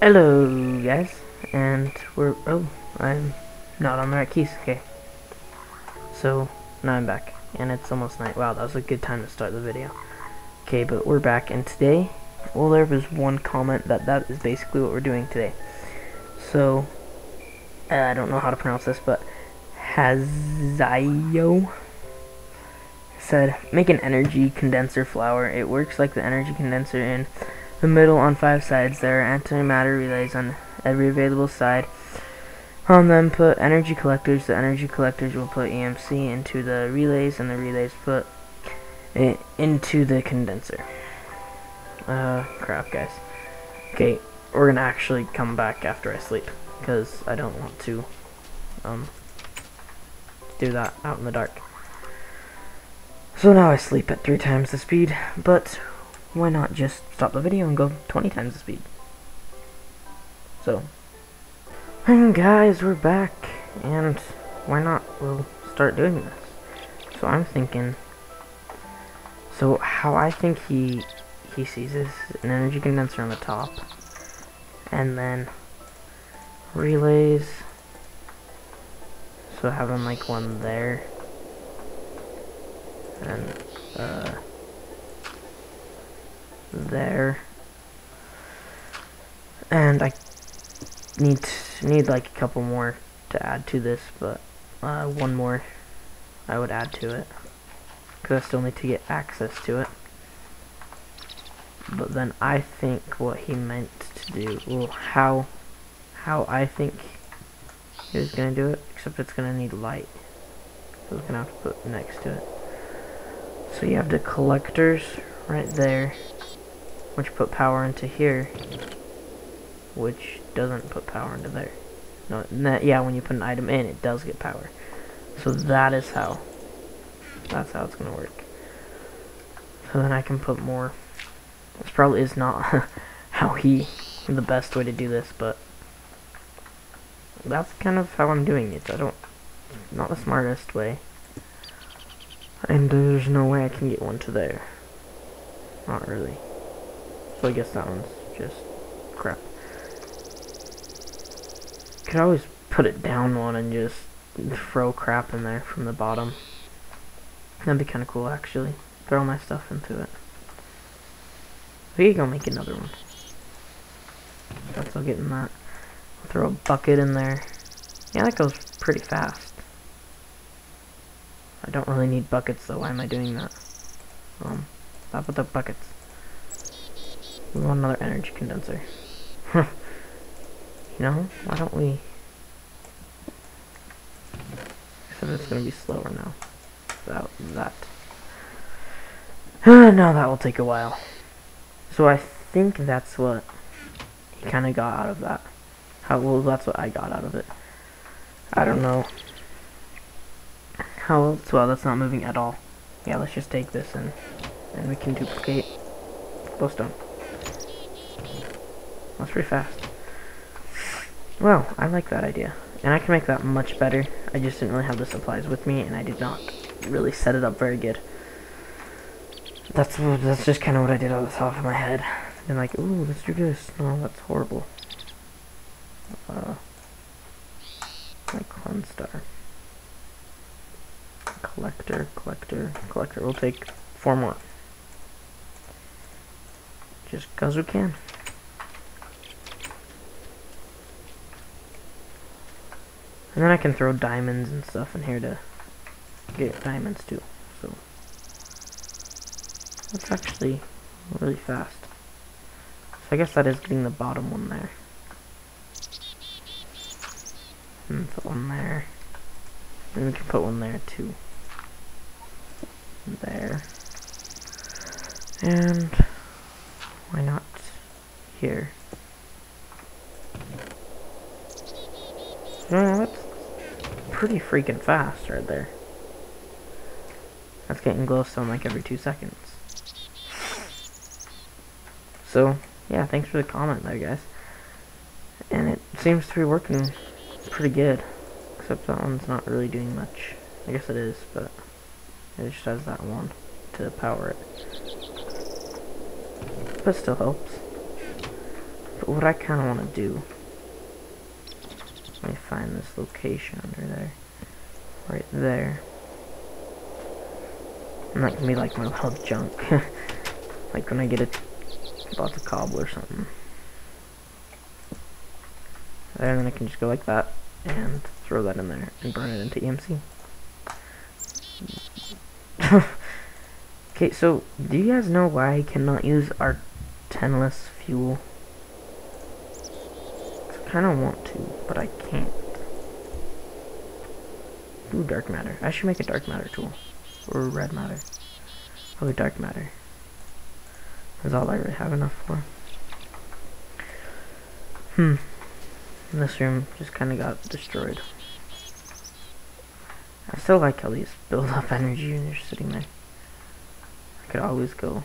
Hello, guys, and we're, oh, I'm not on the right keys, okay. So, now I'm back, and it's almost night. Wow, that was a good time to start the video. Okay, but we're back, and today, well, there was one comment that that is basically what we're doing today. So, uh, I don't know how to pronounce this, but Hazayo said, make an energy condenser flower. It works like the energy condenser in the middle on five sides. There are antimatter relays on every available side. On them put energy collectors. The energy collectors will put EMC into the relays and the relays put it into the condenser. Uh, crap guys. Okay, we're gonna actually come back after I sleep because I don't want to um, do that out in the dark. So now I sleep at three times the speed, but why not just stop the video and go 20 times the speed? So, and guys, we're back, and why not, we'll start doing this. So I'm thinking, so how I think he, he sees is an energy condenser on the top, and then relays, so having like one there, and, uh, there. And I need need like a couple more to add to this, but uh, one more I would add to it because I still need to get access to it. But then I think what he meant to do, well, how how I think he was gonna do it, except it's gonna need light, so it's gonna have to put next to it. So you have the collectors right there which put power into here, which doesn't put power into there. No, that, yeah, when you put an item in, it does get power. So that is how, that's how it's going to work. So then I can put more. This probably is not how he, the best way to do this, but that's kind of how I'm doing it. I don't, not the smartest way. And there's no way I can get one to there. Not really. So I guess that one's just crap. Could always put it down one and just throw crap in there from the bottom. That'd be kind of cool, actually. Throw my stuff into it. We could go make another one. That's all getting that. Throw a bucket in there. Yeah, that goes pretty fast. I don't really need buckets, though. Why am I doing that? Um, stop with the buckets. We want another energy condenser. you know, why don't we... Except it's gonna be slower now. Without that. now that will take a while. So I think that's what he kind of got out of that. How well, that's what I got out of it. I don't know. How else? Well, that's not moving at all. Yeah, let's just take this and and we can duplicate glowstone. That's pretty fast. Well, I like that idea. And I can make that much better. I just didn't really have the supplies with me, and I did not really set it up very good. That's that's just kind of what I did off the top of my head. And like, ooh, let's do this. No, that's horrible. Uh, like one star. Collector, collector, collector. We'll take four more. Just cause we can. And then I can throw diamonds and stuff in here to get diamonds too. So that's actually really fast. So I guess that is getting the bottom one there. And put one there. And we can put one there too. There. And why not here? No, that's pretty freaking fast right there. That's getting glowstone like every two seconds. So, yeah, thanks for the comment there, guys. And it seems to be working pretty good. Except that one's not really doing much. I guess it is, but it just has that one to power it. But still helps. But what I kind of want to do, let me find this location under there, right there. And that can be like my little junk, like when I get a lots of cobble or something. There, and then I can just go like that and throw that in there and burn it into EMC. okay, so do you guys know why I cannot use our tenless fuel? I kind of want to, but I can't. Ooh, dark matter. I should make a dark matter tool. Or red matter. Probably dark matter. That's all I really have enough for. Hmm. This room just kind of got destroyed. I still like how these build up energy when you're sitting there. I could always go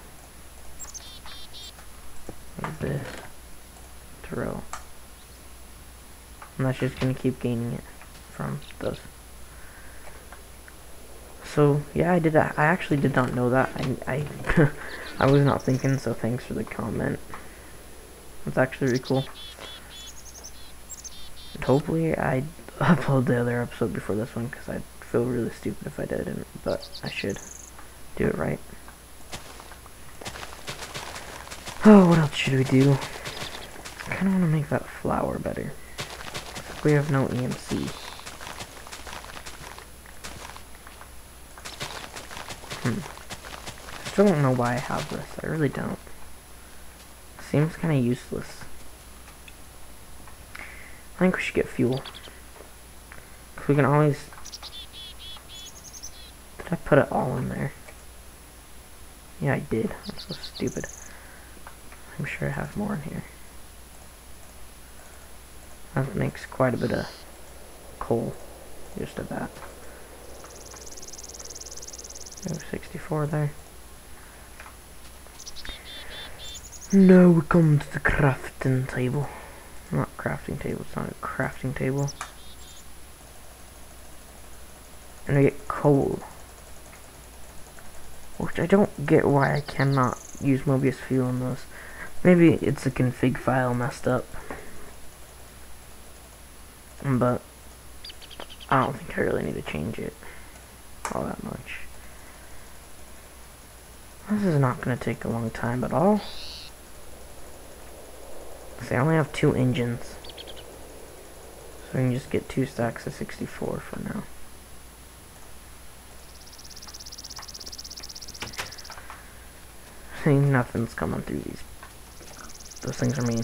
like this. Throw. And that's just gonna keep gaining it from those. So yeah, I did that. I actually did not know that. I I I was not thinking. So thanks for the comment. That's actually really cool. And hopefully I upload the other episode before this one because I'd feel really stupid if I didn't. But I should do it right. Oh, what else should we do? I kind of want to make that flower better. We have no EMC. Hmm. Still don't know why I have this. I really don't. Seems kind of useless. I think we should get fuel. Cause we can always... Did I put it all in there? Yeah, I did. I'm so stupid. I'm sure I have more in here. That makes quite a bit of coal. Just at that. 64 there. Now we come to the crafting table. Not crafting table, it's not a crafting table. And I get coal. Which I don't get why I cannot use Mobius fuel on this. Maybe it's a config file messed up. But I don't think I really need to change it all that much. This is not going to take a long time at all. See, I only have two engines. So I can just get two stacks of 64 for now. See, nothing's coming through these. Those things are mean.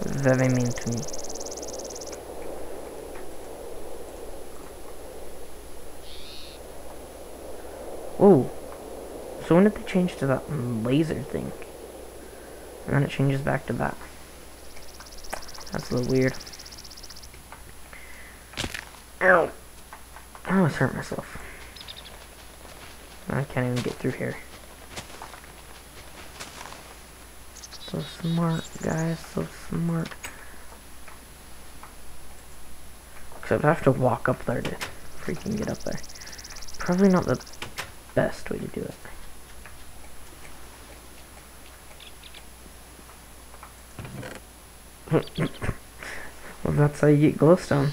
Very mean to me. Oh. So when did they change to that laser thing? And then it changes back to that. That's a little weird. Ow. I almost hurt myself. I can't even get through here. So smart, guys. So smart. Except I have to walk up there to freaking get up there. Probably not the best way to do it. well, that's how you get glowstone.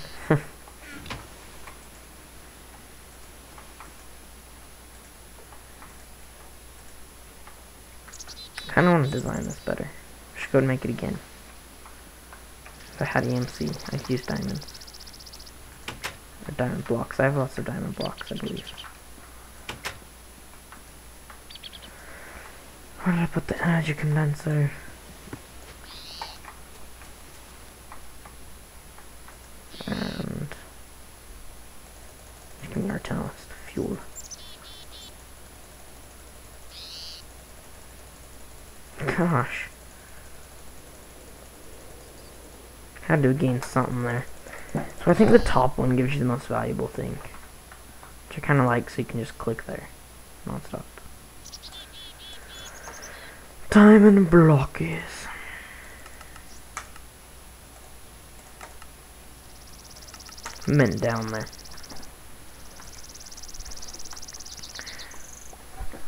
Kind of want to design this better. I should go and make it again. If I had EMC, I'd use diamonds. Or diamond blocks. I have lots of diamond blocks, I believe. Where did I put the energy condenser? And making Aeternalis fuel. Gosh. Had to gain something there. So I think the top one gives you the most valuable thing. Which I kind of like so you can just click there. Non-stop. Diamond block is. Mint down there.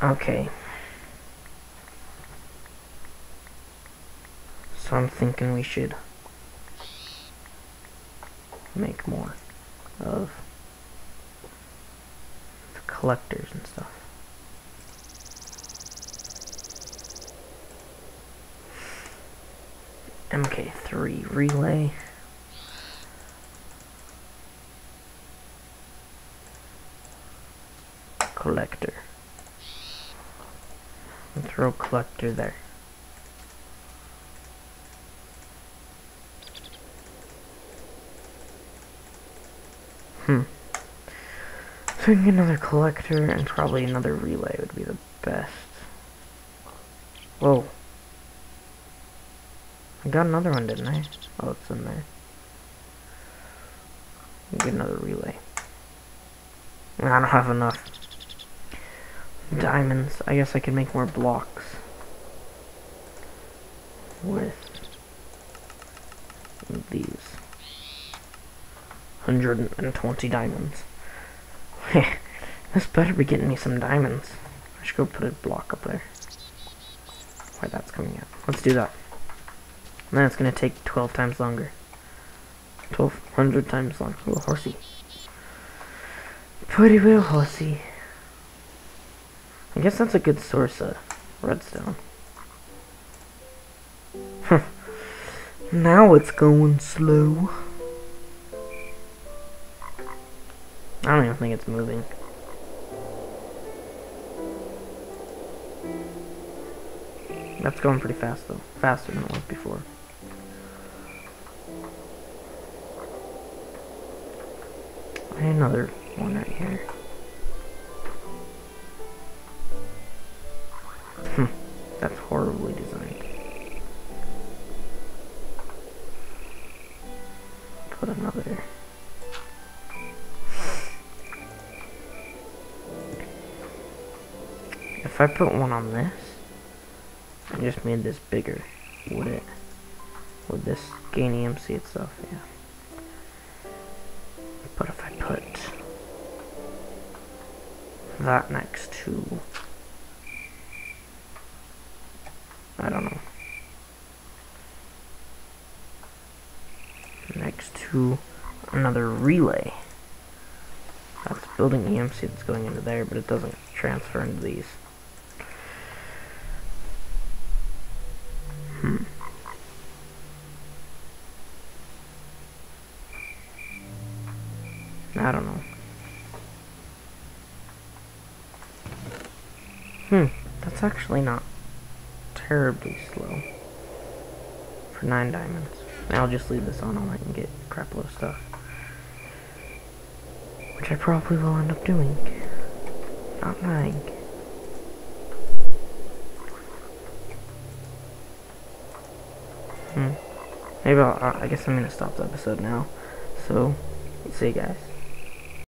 Okay. So I'm thinking we should make more of collectors and stuff. MK3 relay. Collector. And throw collector there. Hmm. I think another collector and probably another relay would be the best. Whoa. I got another one, didn't I? Oh, it's in there. Get another relay. I don't have enough diamonds. I guess I can make more blocks with these. 120 diamonds. this better be getting me some diamonds. I should go put a block up there. Why that's coming out. Let's do that. And then it's gonna take 12 times longer. 1200 times longer. Little horsey. Pretty little horsey. I guess that's a good source of redstone. now it's going slow. I don't even think it's moving. That's going pretty fast though. Faster than it was before. Another one right here. If I put one on this, I just made this bigger, would it? Would this gain EMC itself? Yeah. But if I put that next to, I don't know, next to another relay. That's building EMC that's going into there, but it doesn't transfer into these. Hmm. I don't know. Hmm, that's actually not terribly slow. For nine diamonds. I'll just leave this on all I can get crap load of stuff. Which I probably will end up doing. Not lying. Hmm. Maybe I'll, I guess I'm gonna stop the episode now. So, see you guys.